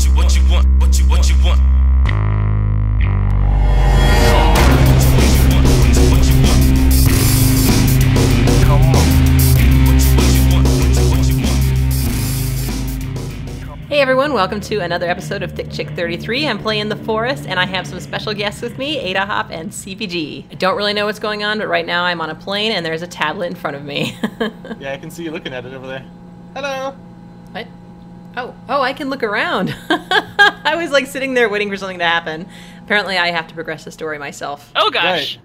What you what you want? What you what you want? What you want? What you what you want? Come on. What you what you want? What you what you want? Hey everyone, welcome to another episode of Thick Chick 33. I'm playing The Forest, and I have some special guests with me, Adahop and SeepyG. I don't really know what's going on, but right now I'm on a plane and there's a tablet in front of me. Yeah, I can see you looking at it over there. Hello. What? Oh, oh, I can look around. I was like sitting there waiting for something to happen. Apparently, I have to progress the story myself. Oh gosh.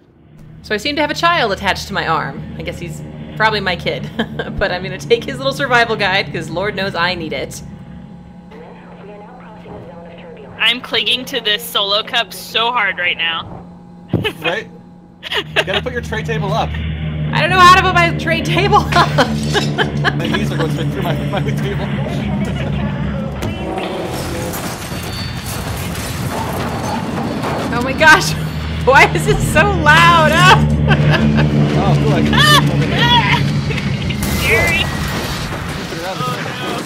So I seem to have a child attached to my arm. I guess he's probably my kid. but I'm going to take his little survival guide because Lord knows I need it. I'm clinging to this solo cup so hard right now. Right? you gotta put your tray table up. I don't know how to put my tray table up. My knees are going straight through my, my table. My gosh! Why is it so loud? Ah! Oh, cool. I can there. Scary. It around.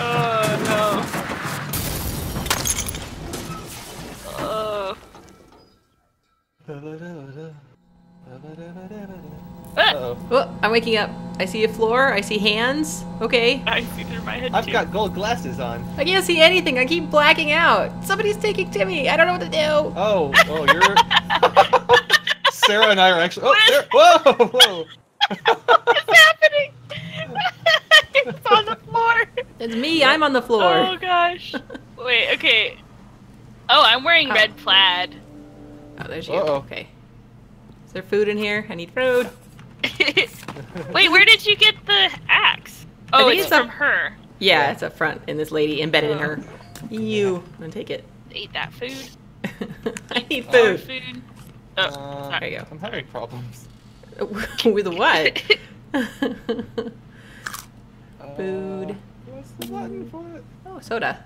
Oh no. Oh. Ah, Uh-oh. Oh, I'm waking up. I see a floor. I see hands. Okay. I see through my head I've too. got gold glasses on. I can't see anything. I keep blacking out. Somebody's taking Timmy. I don't know what to do. Oh, oh, you're. Sarah and I are actually. Oh, there. Whoa, whoa. What's happening? it's on the floor. It's me. I'm on the floor. Oh gosh. Wait. Okay. Oh, I'm wearing Oh. red plaid. Oh, there's you. Uh-oh. Okay. Is there food in here? I need food. Wait, where did you get the axe? Oh, think it's it's up- from her. Yeah, it's up front in this lady embedded in her. You. I'm gonna take it. Eat that food. I need More food. food. Oh, Uh, There you go. I'm having problems. With what? Uh, Food. What's the button for it? oh, soda.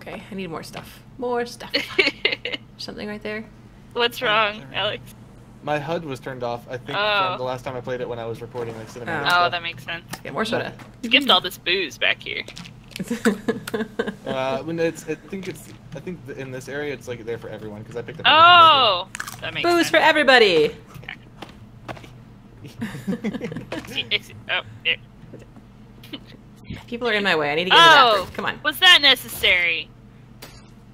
Okay, I need more stuff. More stuff. Something right there. What's wrong, Alex? My HUD was turned off. I think Oh. from the last time I played it when I was recording like cinematic Oh. Oh, stuff. that makes sense. Okay, more soda. Skipped all this booze back here. Uh, when it's, I think it's, I think in this area it's like there for everyone because I picked up. Oh, that makes Booze for sense. everybody. everything. Ex- oh. People are in my way. I need to get to Oh, that. first. Come on. Was that necessary?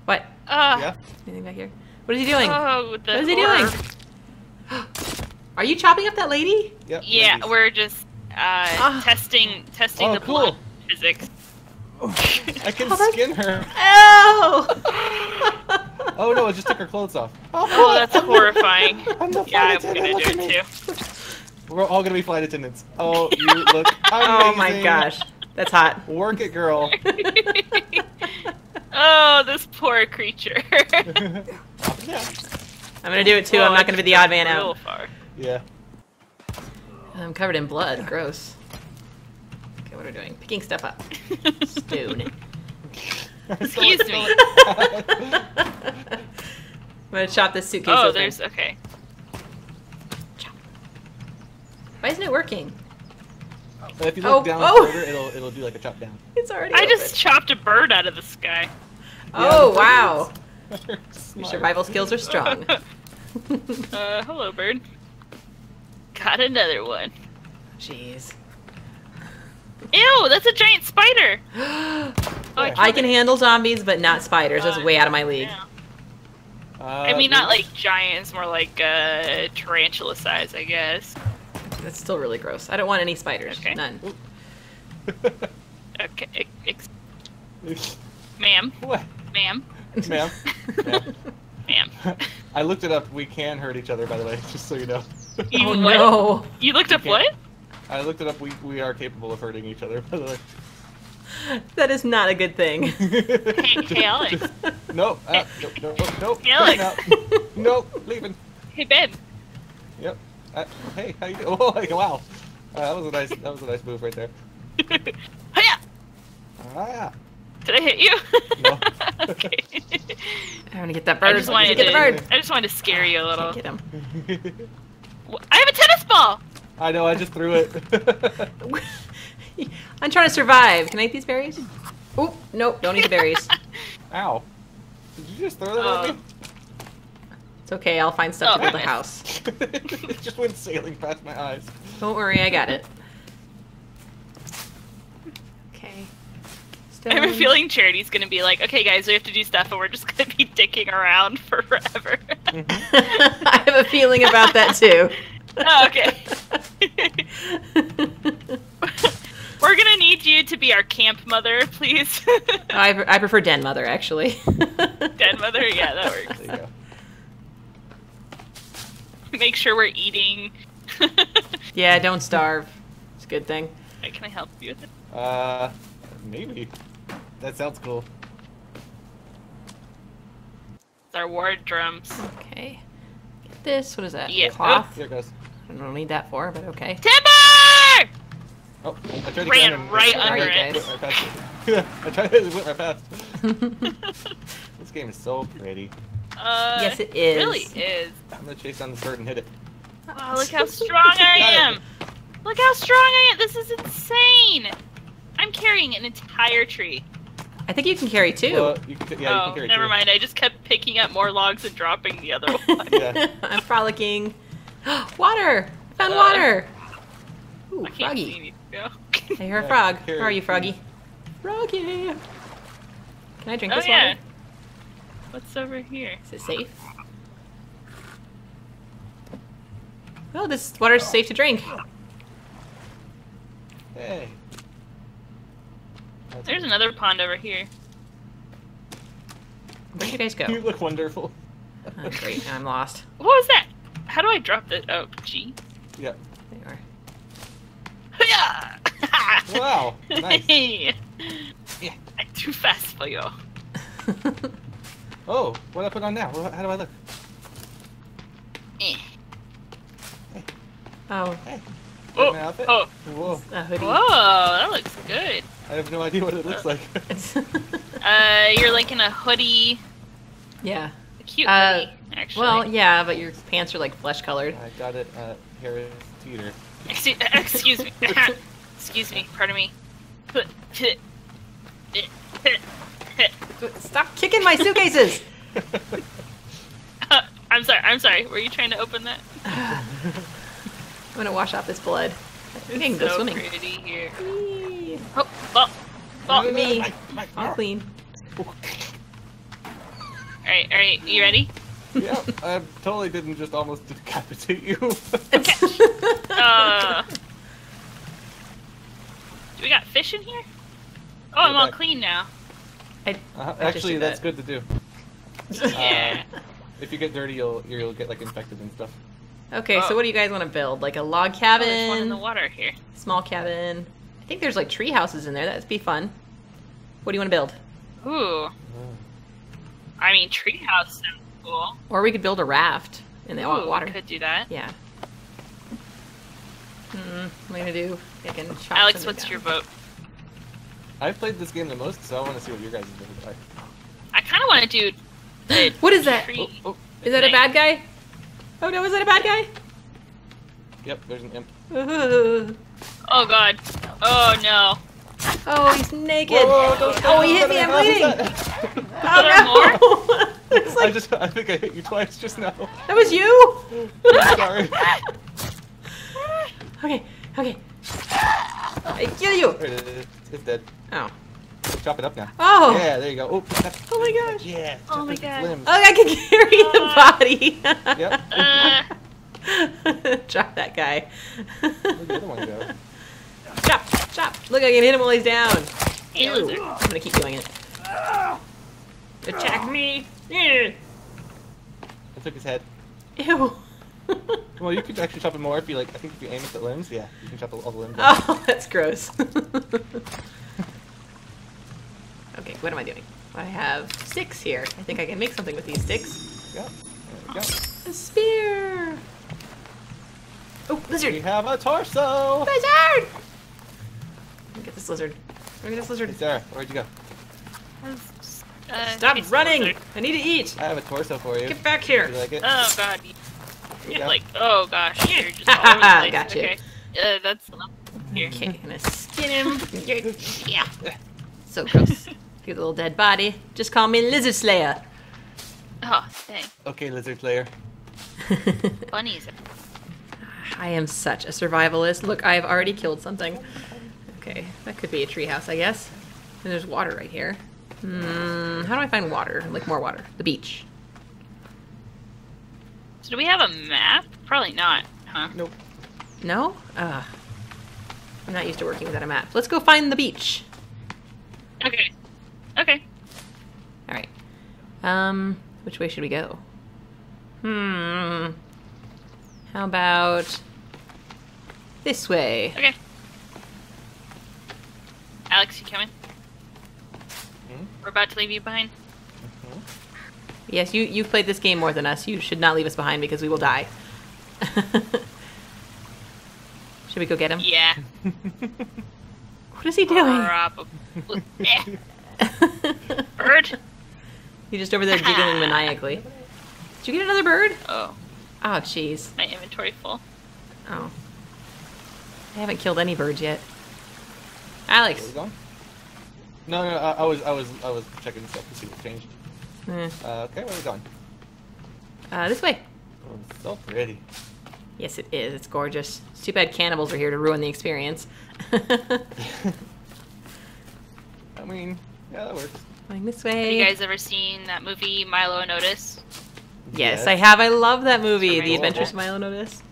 What? Uh, yeah. Anything back here? What is he doing? Oh, with the what is he horror. doing? Are you chopping up that lady? Yep. Yeah, ladies. we're just uh, Ah. testing testing Oh, the cool. blood physics. I can Oh, skin her. Oh! Oh no, I just took her clothes off. Oh, that's horrifying. I'm the Yeah, flight I'm gonna do look at it too. We're all gonna be flight attendants. Oh, you look amazing. oh my gosh. That's hot. Work it, girl. oh, this poor creature. yeah. I'm gonna do it too. Oh, I'm not gonna be the odd man real out. Far. Yeah. I'm covered in blood. Gross. Okay, what are we doing? Picking stuff up. Stone. Excuse me. I'm gonna chop this suitcase Oh, open. there's okay. Chop. Why isn't it working? if you Oh, look down oh. further, it'll it'll do like a chop down. It's already. I open. just chopped a bird out of the sky. Oh Yeah, wow. Your survival skills are strong. Uh, hello, bird. Got another one. Jeez. Ew, that's a giant spider. I Oh, can handle zombies, but not spiders. That's way out of my league. Yeah. Uh, I mean, not like giants, more like uh, tarantula size, I guess. That's still really gross. I don't want any spiders. Okay. None. Okay, ma'am, what, ma'am, ma'am? Ma'am. ma'am. I looked it up. We can hurt each other, by the way, just so you know. You oh what? no. You looked up Okay. what? I looked it up. We we are capable of hurting each other, by the way. That is not a good thing. Hey, hey, Alex. Nope. Uh, nope. Nope. Nope. Hey, Alex. Nope. nope. Leaving. Hey, Ben. Yep. Uh, hey, how you doing? Oh, like, wow. Uh, that was a nice. That was a nice move right there. Hiya! Ah, yeah. Did I hit you? No. okay. I'm gonna get that bird. I bird. just wanted get to. the bird. I just wanted to scare you a little. Get him. Wh- I have a tennis ball. I know. I just threw it. I'm trying to survive. Can I eat these berries? Oh nope, don't eat the berries. Ow. Did you just throw that Oh. at me? Uh, it's okay, I'll find stuff Oh, to build a oh. house. it just went sailing past my eyes. Don't worry, I got it. Okay. I have a feeling Charity's gonna be like, okay, guys, we have to do stuff, and we're just gonna be dicking around for forever. I have a feeling about that too. oh, okay. we're gonna need you to be our camp mother, please. I, pre- I prefer den mother actually. Den mother, yeah, that works. There you go. Make sure we're eating. yeah, don't starve. It's a good thing. Hey, Can I help you with it? Uh, maybe. That sounds cool. It's our ward drums. Okay. Get this. What is that? Yeah. Cloth. Here it goes. I don't need that for, but okay. Timber! Oh, I tried to Ran get in and right under it. right past it. I tried to whip right past. this game is so pretty. Uh, Yes, it is. really is. I'm gonna chase down this bird and hit it. Wow, look how strong I am! Look how strong I am! This is insane! I'm carrying an entire tree. I think you can carry two. Well, you can, yeah, you oh, can carry never two. mind. I just kept picking up more logs and dropping the other one. Yeah. I'm frolicking. water! I found Uh, water! Ooh, I can't see froggy. I hear a Yeah, frog. carry Where are you, two. froggy? Froggy! Can I drink Oh this yeah. water? What's over here? Is it safe? Oh, this water's safe to drink. Hey. That's- There's another pond over here. Where'd you guys go? You look wonderful. Oh, great, now I'm lost. What was that? How do I drop the? Oh, G. Yeah. There you are. Wow, nice. yeah. Yeah. I'm too fast for you. Oh, what do I put on now? How do I look? Eh. oh, Hey. Oh, oh, Whoa. a hoodie. whoa, that looks good. I have no idea what it looks like. It's- Uh, you're like in a hoodie, yeah. a cute Uh, hoodie, actually. Well, yeah, but your pants are like flesh colored. I got it at Harris Teeter. Excuse, excuse me. excuse me. Pardon me. Stop kicking my suitcases! I'm sorry. I'm sorry. Were you trying to open that? I'm gonna wash off this blood. We can go swimming. pretty here. Whee! Oh, oh, oh. Look at me. Mike, Mike, All clean. All right, all right. You ready? yeah, I totally didn't just almost decapitate you. Uh, do we got fish in here? Oh, I'm Go all clean now. I, Uh, I actually, did that's that. good to do. Yeah. If you get dirty, you'll you'll get like infected and stuff. Okay, so Oh. what do you guys want to build? Like a log Oh, there's one in cabin, the water here. small cabin. I think there's like tree houses in there. That'd be fun. What do you want to build? Ooh. I mean, tree house sounds cool. Or we could build a raft in the Ooh, water. could do that. Yeah. Hmm, what am I gonna do? I can chop Alex, what's down. your vote? I've played this game the most, so I want to see what your guys' are like. I kind of want to do. What is that? tree- Oh, oh, Is that a bad guy? Oh no, is that a bad guy? yep, there's an imp. Ooh. Oh god. Oh no. Oh, he's naked. Whoa, whoa, don't- oh, he hit me. I'm How bleeding. Oh no! it's I just I think I hit you twice just now. that was you. Sorry. okay, okay. I kill you. There it is. Dead. Oh. Chop it up now. Oh. Yeah, there you go. Oh, Oh my gosh. Yeah. Oh my its God. limbs. Oh, I can carry the body. Yep. Uh, Drop that guy. Where'd the other one go? Chop, chop. Look, I can hit him while he's down. hey, Ew. I'm gonna keep doing it. Attack me. Ew. I took his head. Ew. Well, you could actually chop it more if you like. I think if you aim at the limbs, yeah, you can chop all the limbs. off. Oh, that's gross. okay, what am I doing? I have sticks here. I think I can make something with these sticks. Yep. There we go. A spear. Oh, lizard. We have a torso. Lizard! Look get this lizard. Look at this lizard. Hey, Sarah, where'd you go? Uh, Stop running! lizard. I need to eat. I have a torso for you. Get back Would here. you like it? Oh god. You You're go. like, oh gosh, you're just all over the place. Gotcha. Okay. Uh, that's enough. Here. Okay, gonna skin him. Yeah. So gross. Here's a little dead body. Just call me Lizard Slayer. Oh, dang. Okay, lizard player. Bunnies. I am such a survivalist. Look, I've already killed something. Okay, that could be a treehouse, I guess. And there's water right here. Hmm, how do I find water? Like more water. The beach. So do we have a map? Probably not, huh? Nope. No? Uh, I'm not used to working without a map. Let's go find the beach. Okay. Okay. All right. Um, which way should we go? Hmm. How about this way? Okay. Alex, you coming? Hmm? We're about to leave you behind. Yes, you you've played this game more than us. You should not leave us behind because we will die. should we go get him? Yeah. What is he doing? Probably. Eh, Bird. He's just over there giggling maniacally. Did you get another bird? Oh, Oh, jeez. my inventory full. Oh. I haven't killed any birds yet. Where Alex. we going? No, no, I, I was, I was, I was checking stuff to see what changed. Eh, Uh, okay, where are we going? Uh, this way. Oh, so pretty. Yes, it is. It's gorgeous. It's too bad cannibals are here to ruin the experience. I mean, yeah, that works. Going this way. Have you guys ever seen that movie Milo and Otis? Yes, I have. I love that movie, The Adventures of. Milo and Otis.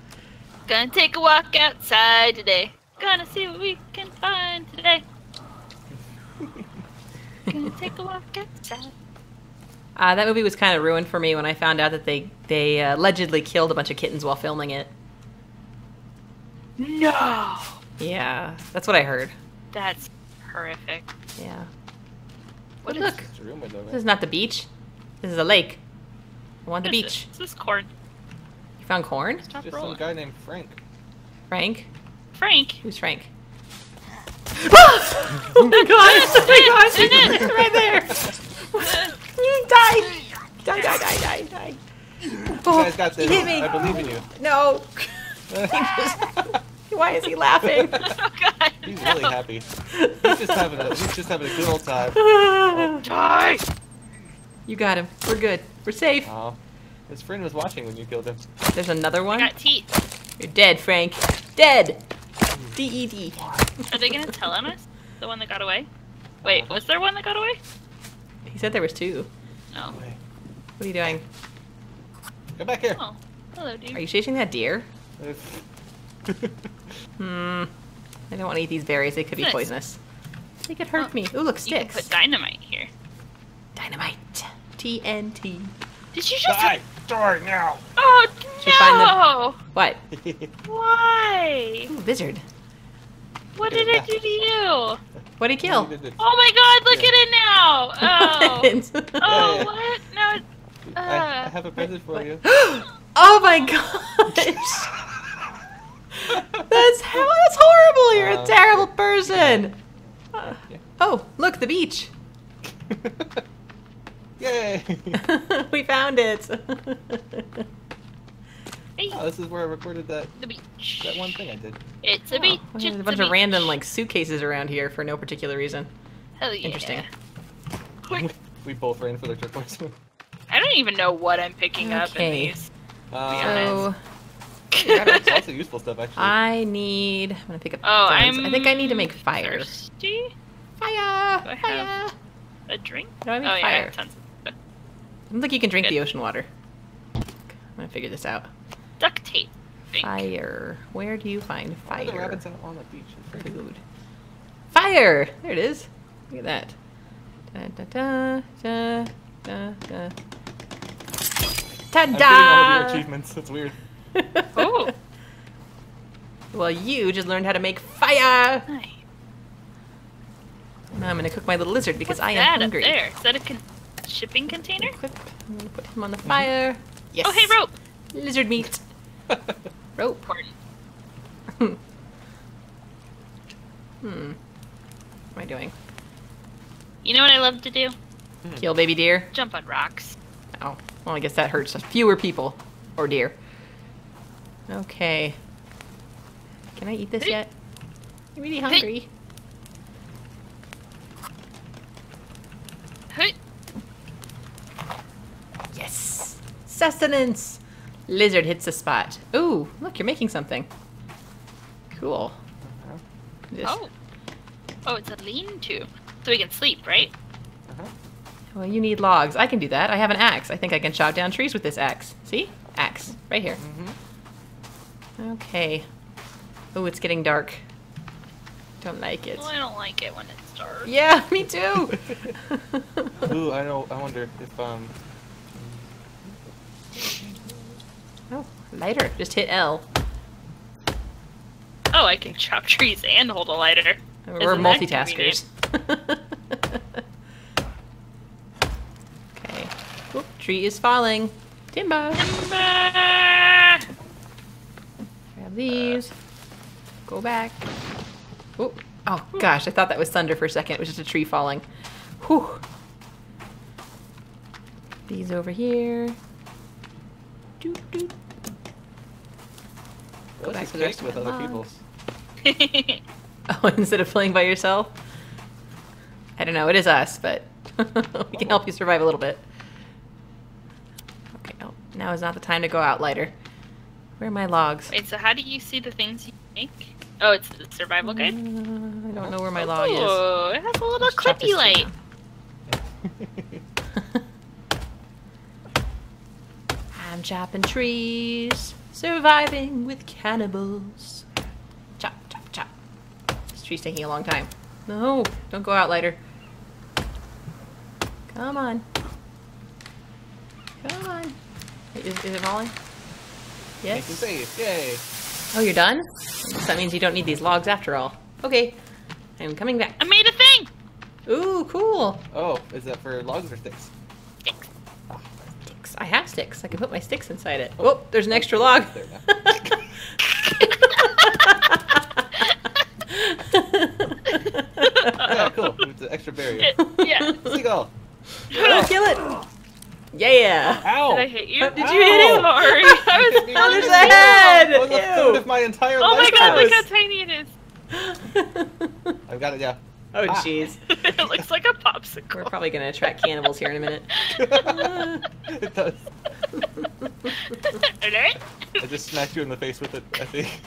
Gonna take a walk outside today. Gonna see what we can find today. Gonna take a walk outside. Uh, that movie was kind of ruined for me when I found out that they they uh, allegedly killed a bunch of kittens while filming it. No! Yeah, that's what I heard. That's horrific. Yeah. What Look, It's a room window, this is not the beach. This is a lake. I want the beach. This? This is corn. You found corn? Stop Just rolling. some guy named Frank. Frank? Frank. Who's Frank? Oh, oh my god! Oh my gosh! He's right there! He died! Die, die, die, die, die. Oh, you Oh, guys got this. he hit me. I believe in you. No! Why is he laughing? oh god. He's no. really happy. He's just having a, he's just having a good old time. Oh, die! You got him. We're good. We're safe. Aw. His friend was watching when you killed him. There's another I one. got teeth. You're dead, Frank. Dead. D E D. Are they gonna tell on us? The one that got away? Wait, was there one that got away? He said there was two. No. Wait. What are you doing? Come back here. Oh, hello, dude. Are you chasing that deer? Hmm. I don't want to eat these berries. They could be Nice. poisonous. They could hurt Oh, me. Ooh, look, sticks. You can put dynamite here. Dynamite. TNT. Did you just? Die! Die now! Oh Should find them. no! What? Why? Ooh, lizard. What did I do to you? What'd he kill? Oh my god, look at it now! Oh. What? Oh, what? No. I, I Uh, have a present for you. oh my gosh! That's how. That's horrible. You're a Uh, terrible person. Uh, Yeah. Oh, look, the beach. Yay! we found it. Hey, oh, this is where I recorded that the beach. that one thing I did. It's a Oh, beach. there's a bunch beach. of random like suitcases around here for no particular reason. Hell yeah. Interesting. Quick. We both ran for the turquoise one. I don't even know what I'm picking up in these. Uh, So yeah, it's lots of useful stuff actually. I need. I'm gonna pick up. Oh, stones. I'm. I think I need to make fire. Thirsty? Fire! Do I Fire! have- A drink? How do I make oh yeah, I fire? have tons. I don't think you can drink Good. the ocean water. I'm gonna figure this out. Duct tape. Fire. Where do you find Why are the rabbits out on the beach? It's Food. Fire! There it is. Look at that. Da, da, da, da, da, da. I'm getting all your achievements. That's weird. Oh, well, you just learned how to make fire. nice. Now I'm gonna cook my little lizard because What's I that am hungry. up there? Is that a con- shipping container? Equip. I'm gonna put him on the mm-hmm. fire. Yes. Oh, hey, rope. Lizard meat. Rope. party. hmm. What am I doing? You know what I love to do? Hmm. Kill baby deer? Jump on rocks. Oh. Well, I guess that hurts fewer people. Or deer. Okay. Can I eat this yet? I'm really hungry. Yes! Sustenance! Lizard hits the spot. Ooh, look, you're making something. Cool. Just- Oh. Oh, it's a lean-to. So we can sleep, right? Uh-huh. Well, you need logs. I can do that. I have an axe. I think I can chop down trees with this axe. See? Axe. Right here. Mm-hmm. Okay. Oh, it's getting dark. Don't like it. Well, I don't like it when it's dark. Yeah, me too. Ooh, I know. I wonder if um. Lighter. Just hit L. Oh, I can chop trees and hold a lighter. We're Isn't multitaskers. okay. Oop, tree is falling. Timber. Timber! Grab these. Uh. Go back. Oh, oh gosh, I thought that was thunder for a second. It was just a tree falling. Whew. These over here. Doot, doot. Well, back to is the rest great of with other logs. people's. Oh, instead of playing by yourself? I don't know. It is us, but we can help you survive a little bit. Okay, oh, now is not the time to go out, lighter. Where are my logs? Wait, so how do you see the things you make? Oh, it's the survival Uh, I don't know where my log is. Oh, it has a little Let's chop this clippy light. I'm chopping trees, surviving with cannibals. Chop, chop, chop. This tree's taking a long time. No, don't go out, lighter. Come on. Come on. Wait, Is, is it falling? Yes. it safe. Yay. Oh, you're done? That means you don't need these logs after all. Okay. I'm coming back. I made a thing! Ooh, cool. Oh, is that for logs or? Sticks. Sticks. I have sticks. I can put my sticks inside it. Oh, oh there's an extra log. there now. yeah, cool. It's an extra barrier. yeah. Seagull. Oh, kill it. Yeah. Ow! Did I hit you? Did you hit him? Sorry. I was Oh, Oh, there's there's a a head. That was a third of my entire Oh my life god, look how tiny it is. I've got it, yeah. Oh, Ah. jeez. it looks like a popsicle. We're probably gonna attract cannibals here in a minute. it does. Alright. I just smacked you in the face with it, I think.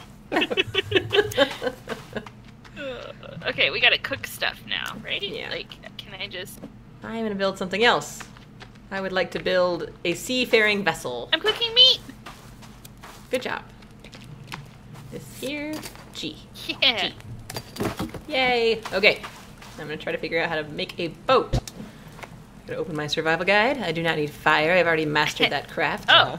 Okay, we gotta cook stuff now, right? Yeah. Like, can I just. I'm gonna build something else. I would like to build a seafaring vessel. I'm cooking meat! Good job. This here, G. Yeah. Yay! Okay, I'm gonna try to figure out how to make a boat. I'm gonna open my survival guide. I do not need fire. I've already mastered that craft. Oh, Uh-huh.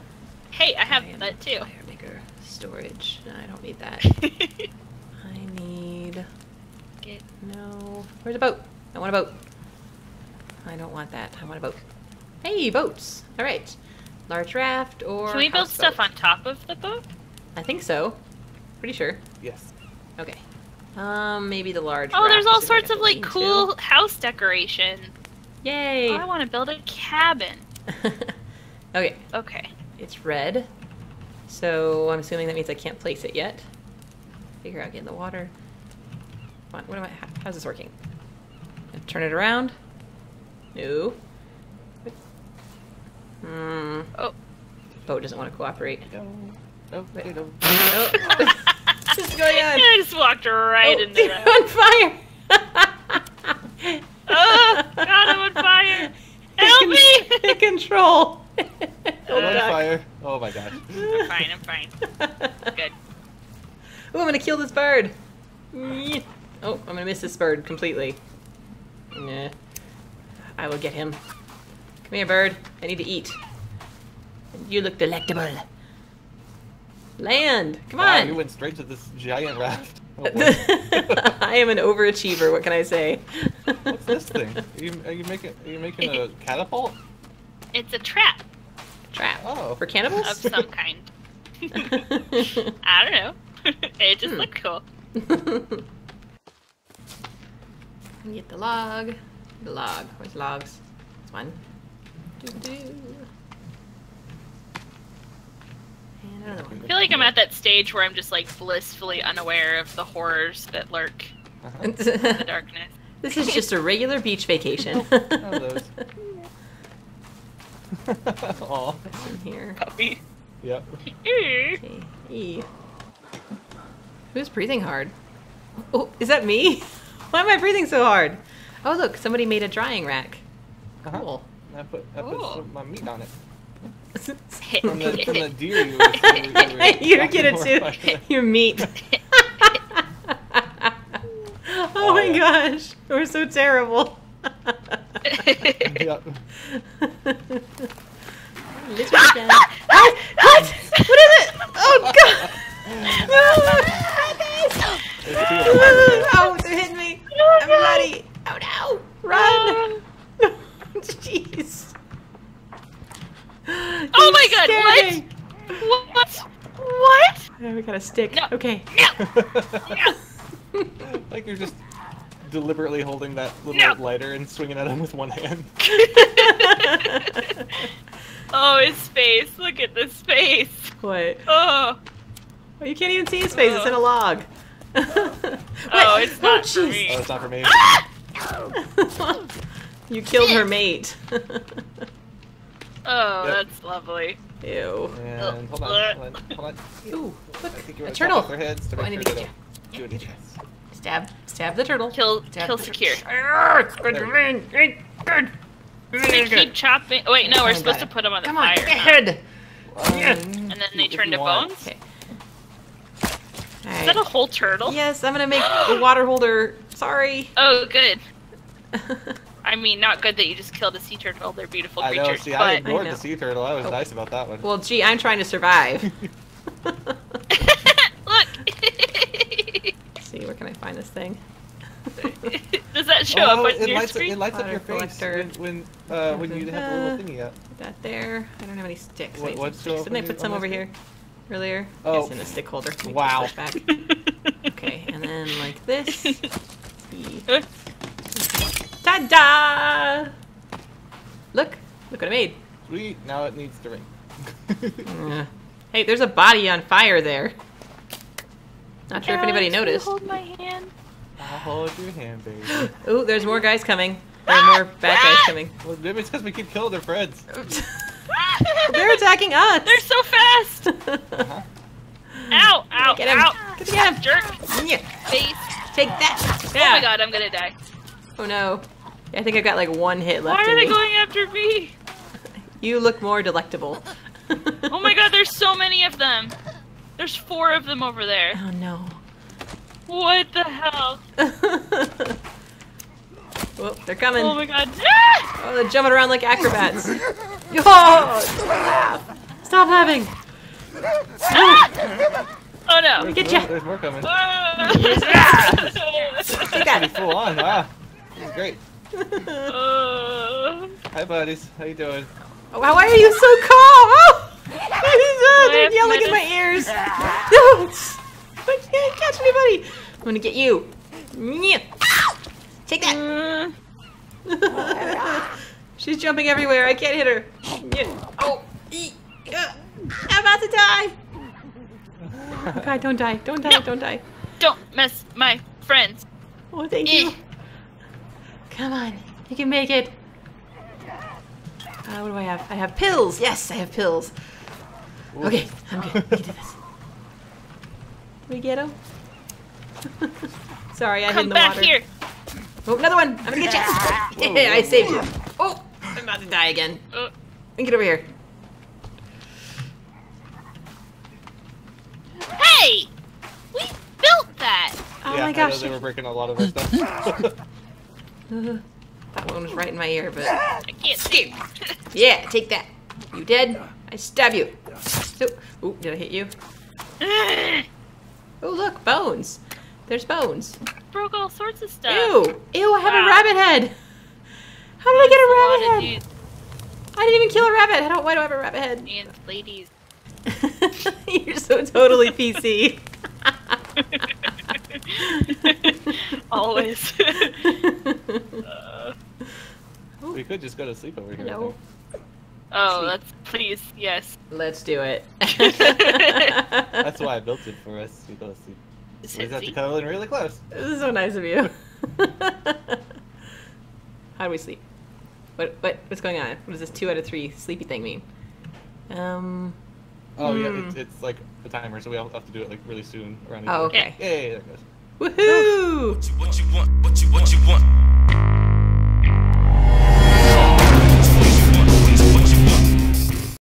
hey, I I have am that too. Fire maker, storage. No, I don't need that. I need Get no. Where's a boat? I want a boat. I don't want that. I want a boat. Hey, boats. All right. Large raft or. Can we build houseboat. stuff on top of the boat? I think so. Pretty sure. Yes. Okay. Um, maybe the large. Oh, there's all is what I sorts of like lean to. cool house decoration. Yay! Oh, I want to build a cabin. okay, Okay. it's red. So I'm assuming that means I can't place it yet. Figure out getting the water. What, what am I? How's this working? Turn it around. No. Hmm. Oh. Boat doesn't want to cooperate. No. No, Wait. they don't. What's going on? I just walked right oh, into you're that. on fire! Oh, God, I'm on fire. Help me! Take control. Oh, on Uh, fire. Oh my gosh. I'm fine, I'm fine. Good. Oh, I'm gonna kill this bird. Oh, I'm gonna miss this bird completely. Nah. I will get him. Come here, bird. I need to eat. You look delectable. Land. Come Wow, on. you went straight to this giant raft. Oh. I am an overachiever. What can I say? What's this thing? Are you, are you making are you making a catapult? It's a trap Trap. Oh. For cannibals? of some kind. I don't know. it just Hmm. looked cool. Get the log. The log. Where's logs? This one. Doo-doo. And another I feel like I'm at that stage where I'm just like blissfully unaware of the horrors that lurk Uh-huh. in the darkness. this is just a regular beach vacation. of those. Aw. here. Puppy. Yep. Okay. E. Who's breathing hard? Oh, is that me? Why am I breathing so hard? Oh, look, somebody made a drying rack. Uh-huh. Cool. I put I put some, my meat on it. You From the from the deer you were, you were, you were are get it too. Your meat. oh, Oh, my oh, yeah. gosh, we're so terrible. Yep. This one again. what? What? What is it? Oh god! There's two of them. oh, they're hitting me. I'm bloody. Oh no! Run! Jeez. Oh my God, what? me. What? What? Oh, we got a stick. No. Okay. No. like you're just deliberately holding that little No. lighter and swinging at him with one hand. oh, his face. Look at this face. what? Oh. Oh, you can't even see his face. It's in a log. Oh, it's oh, not for me. Oh, it's not for me. You killed her mate. Oh, Yep. that's lovely. Ew. And hold on, hold on, hold on. Ooh, I look, think you a turtle. their heads to Oh, I make need sure to they get don't do any. Stab, stab the turtle. Kill, Stab kill secure. turtle. Good. They keep chopping. Oh, wait, no, we're Oh, supposed to put them on the Come fire. on, ahead. Um, And then they turn to want. bones? Okay. Is that a whole turtle? Yes, I'm gonna make the water holder. Sorry. Oh, good. I mean, not good that you just killed a sea turtle. They're beautiful creatures. I know. creatures. See, I but ignored know. the sea turtle. I was Oh. nice about that one. well, gee, I'm trying to survive. look. see, where can I find this thing? Does that show oh, up on your lights, screen? it lights up Water your face collector. when when, uh, when you have the little thingy up. Put that there. I don't have any sticks. I What- what's sticks. Didn't I put some over your here earlier? Oh. It's in a stick holder. Wow. back. Okay, and then like this. E. Ta-da! Look, look what I made. Sweet. Now it needs to ring. Uh, Hey, there's a body on fire there. Not sure if anybody Alex, will you noticed. Hold my hand. I'll hold your hand, baby. Ooh, there's more guys coming. There are more bad guys coming. Well, maybe it's because we keep killing their friends. They're attacking us. They're so fast. Uh-huh. Ow! Ow! Get him. Ow! Get him. Jerk! Yeah. Face! Take that. Oh my god, I'm gonna die. Oh no. I think I've got like one hit left Why are in they me. going after me? You look more delectable. Oh my god, there's so many of them. There's four of them over there. Oh no. What the hell? Whoop, they're coming. Oh my god. Ah! Oh, they're jumping around like acrobats. oh, don't laugh. Stop laughing. Oh no. Get There's ya. more- There's more coming. Ah! Take that. Full on. Wow. This is great. Uh, Hi, buddies. How you doing? Oh, why are you so calm? Oh, oh they're yelling in my medicine? ears. No, I can't catch anybody. I'm gonna get you. Yeah. Take that. uh, She's jumping everywhere. I can't hit her. Oh, ee. Uh, I'm about to die. Oh, God, don't die. Don't die. No. Don't die. don't mess my friends. Oh, thank Eh. you. Come on. You can make it. Uh, what do I have? I have pills. Yes, I have pills. Okay, I'm good. We can do this. Did we get him? Sorry, I hid in Come the back water. here. Oh, another one. I'm gonna get you. Yeah, I saved you. Oh, I'm about to die again. Uh, And get over here. hey! We built that! Oh yeah, my I know gosh. they were breaking a lot of our stuff. That one was right in my ear, but I can't see. yeah, take that. You dead? I stab you. So, ooh, did I hit you? Oh, look, bones. There's bones. Broke all sorts of stuff. Ew, ew, I have a rabbit head. How did I get a rabbit head? I didn't even kill a rabbit. How don't, why do I have a rabbit head? and ladies. You're so totally PC. Always. uh, we could just go to sleep over here. No. Oh, sleep. that's please, yes. Let's do it. that's why I built it for us to go to sleep. We have to cuddle in really close. This is so nice of you. How do we sleep? What what what's going on? What does this two out of three sleepy thing mean? Um. Oh hmm. yeah, it's, it's like the timer, so we all have to do it like really soon around. Oh okay. Yeah, yeah, yeah, there it goes. Woohoo! What you, what you want? What you, what you want?